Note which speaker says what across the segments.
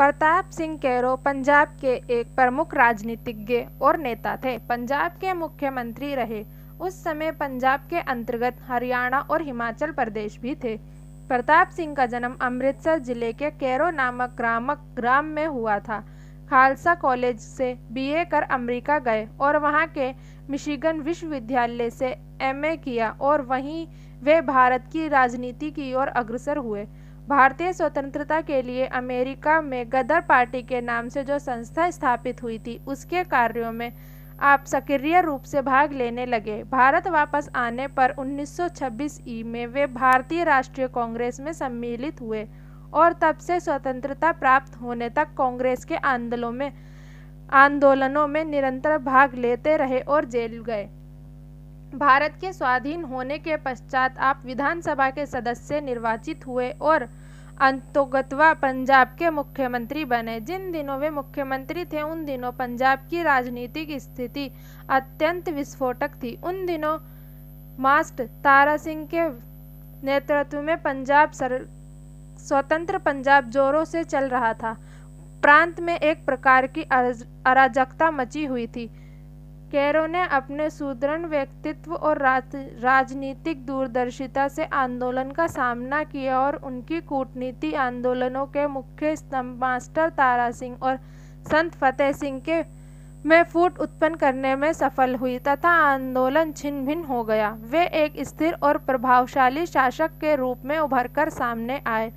Speaker 1: Pratap Singh Cairo Punjab के एक प्रमुख राजनीतिज्ञ और नेता थे। पंजाब के मुख्यमंत्री रहे। उस समय पंजाब के अंतर्गत हरियाणा और हिमाचल प्रदेश भी थे। प्रताप सिंह का जन्म अमृतसर ज़िले के कैरो नामक ग्रामक ग्राम में हुआ था। खालसा कॉलेज से बीए कर अमेरिका गए और वहाँ के मिशिगन विश्वविद्यालय से एमए किया और वहीं वे भारत की राजनीति की ओर अग्रसर हुए। भारतीय स्वतंत्रता के लिए अमेरिका में गदर पार्टी के नाम से जो संस्था स्थापित हुई थी, उसके कार्यों में आप सक्रिय रूप से भाग लेने लगे। भारत वापस आने पर 1926 ई में वे भारतीय राष्ट्रीय कांग्रेस में सम्मिलित हुए और तब से स्वतंत्रता प्राप्त होने तक कांग्रेस के आंदोलनों में आंदोलनों में निरंतर भाग लेते रहे और जेल गए। भारत के स्वाधीन होने के पश्चात आप विधानसभा के सदस्य निर्वाचित हुए और अंतोगतवा पंजाब के मुख्यमंत्री बने। जिन दिनों वे मुख्यमंत्री थे, उन दिनों पंजाब की राजनीतिक स्थिति अत्यंत विस्फोटक थी। उन दिनों मास्ट तारा सिंह के नेतृत्व में पंजाब सर, स्वतंत्र पंजाब जोरों से चल रहा था। प्रांत में एक प्रकार की अराजकता मची हुई थी। कैरो ने अपने सुदृढ़ व्यक्तित्व और राजनीतिक दूरदर्शिता से आंदोलन का सामना किया और उनकी कूटनीति आंदोलनों के मुख्य स्तंभ मास्टर तारा सिंह और संत फतेह सिंह के में फूट उत्पन्न करने में सफल हुई तथा आंदोलन छिन्न भिन्न हो गया। वे एक स्थिर और प्रभावशाली शासक के रूप में उभरकर सामने आए।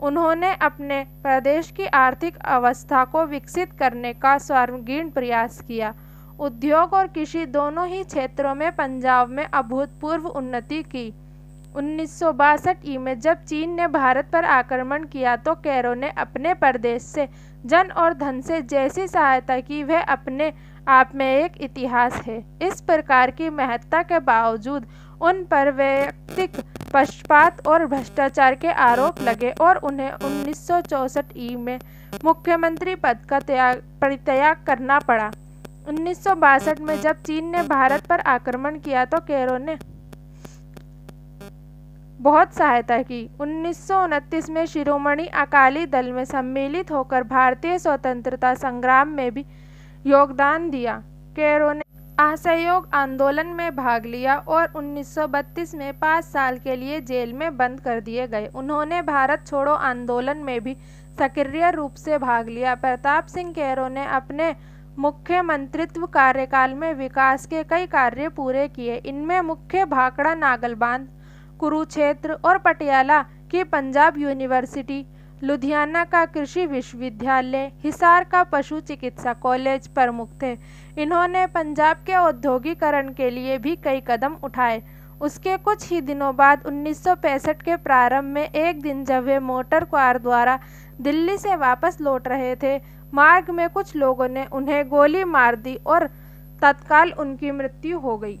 Speaker 1: उन्होंने अपने प्रदेश की आर्थिक अवस्था को विकसित करने का स्वर्गीण प्रयास किया। उद्योग और कृषि दोनों ही क्षेत्रों में पंजाब में अभूतपूर्व उन्नति की। उन्नीस सौ बासठ ई में जब चीन ने भारत पर आक्रमण किया तो कैरो ने अपने प्रदेश से जन और धन से जैसी सहायता की, वह अपने आप में एक इतिहास है। इस प्रकार की महत्ता के बावजूद उन पर वैयक्तिक पक्षपात और भ्रष्टाचार के आरोप लगे और उन्हें उन्नीस ई में मुख्यमंत्री पद का त्याग, परित्याग करना पड़ा। उन्नीस सौ बासठ में जब चीन ने भारत पर आक्रमण किया तो कैरो ने बहुत सहायता की। उन्नीस में शिरोमणि अकाली दल में सम्मिलित होकर भारतीय स्वतंत्रता संग्राम में भी योगदान दिया। कैरो ने असहयोग आंदोलन में भाग लिया और 1932 में पाँच साल के लिए जेल में बंद कर दिए गए। उन्होंने भारत छोड़ो आंदोलन में भी सक्रिय रूप से भाग लिया। प्रताप सिंह कैरो ने अपने मुख्यमंत्रित्व कार्यकाल में विकास के कई कार्य पूरे किए। इनमें मुख्य भाखड़ा नागल बाँध कुरुक्षेत्र और पटियाला की पंजाब यूनिवर्सिटी, लुधियाना का कृषि विश्वविद्यालय, हिसार का पशु चिकित्सा कॉलेज प्रमुख थे। इन्होंने पंजाब के औद्योगिकरण के लिए भी कई कदम उठाए। उसके कुछ ही दिनों बाद 1965 के प्रारंभ में एक दिन जब वे मोटर कार द्वारा दिल्ली से वापस लौट रहे थे। मार्ग में कुछ लोगों ने उन्हें गोली मार दी और तत्काल उनकी मृत्यु हो गई।